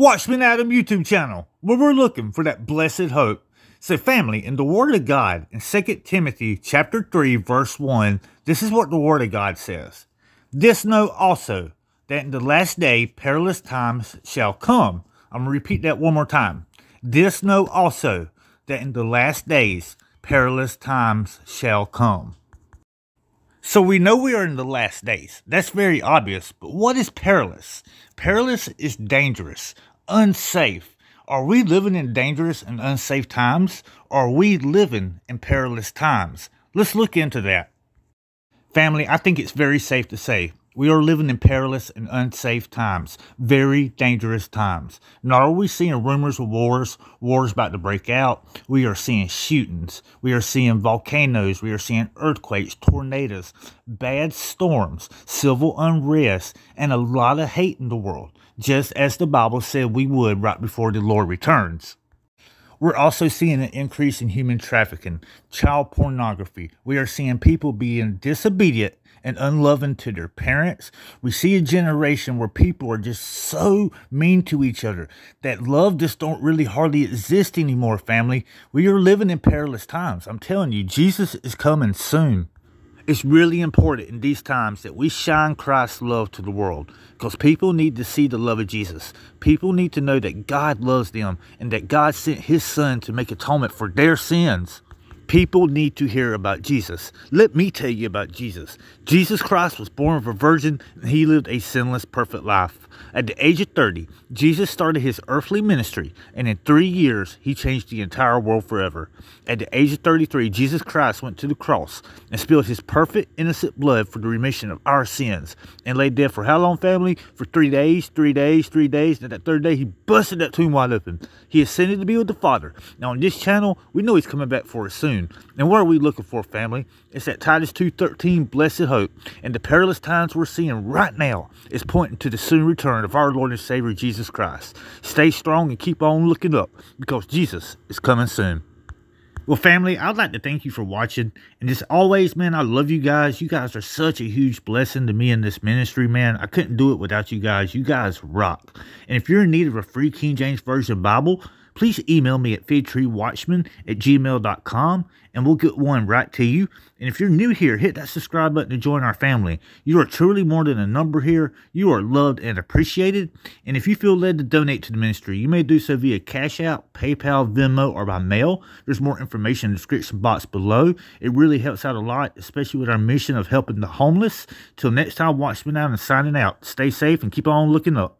Watchman Adam YouTube channel, where we're looking for that blessed hope. So family, in the Word of God, in 2 Timothy chapter 3, verse 1, this is what the Word of God says. This know also, that in the last day perilous times shall come. I'm going to repeat that one more time. This know also, that in the last days perilous times shall come. So we know we are in the last days. That's very obvious. But what is perilous? Perilous is dangerous, unsafe. Are we living in dangerous and unsafe times? Are we living in perilous times? Let's look into that. Family, I think it's very safe to say we are living in perilous and unsafe times, very dangerous times. Not are we seeing rumors of wars, wars about to break out. We are seeing shootings. We are seeing volcanoes. We are seeing earthquakes, tornadoes, bad storms, civil unrest, and a lot of hate in the world, just as the Bible said we would right before the Lord returns. We're also seeing an increase in human trafficking, child pornography. We are seeing people being disobedient and unloving to their parents. We see a generation where people are just so mean to each other that love just don't really hardly exist anymore, family. We are living in perilous times. I'm telling you, Jesus is coming soon. It's really important in these times that we shine Christ's love to the world because people need to see the love of Jesus. People need to know that God loves them and that God sent his son to make atonement for their sins. People need to hear about Jesus. Let me tell you about Jesus. Jesus Christ was born of a virgin and he lived a sinless, perfect life. At the age of 30, Jesus started his earthly ministry, and in three years, he changed the entire world forever. At the age of 33, Jesus Christ went to the cross and spilled his perfect, innocent blood for the remission of our sins, and lay dead for how long, family? For three days, three days, three days. And that third day, he busted that tomb wide open. He ascended to be with the Father. Now, on this channel, we know he's coming back for us soon. And what are we looking for, family? It's that Titus 2.13 blessed hope. And the perilous times we're seeing right now is pointing to the soon return of our Lord and Savior Jesus Christ. Stay strong and keep on looking up because Jesus is coming soon. Well, family, I'd like to thank you for watching. And as always, man, I love you guys. You guys are such a huge blessing to me in this ministry, man. I couldn't do it without you guys. You guys rock. And if you're in need of a free King James Version Bible, please email me at figtreewatchman at gmail.com and we'll get one right to you. And if you're new here, hit that subscribe button to join our family. You are truly more than a number here. You are loved and appreciated. And if you feel led to donate to the ministry, you may do so via Cash App, PayPal, Venmo, or by mail. There's more information in the description box below. It really helps out a lot, especially with our mission of helping the homeless. Till next time, Watchman out and signing out. Stay safe and keep on looking up.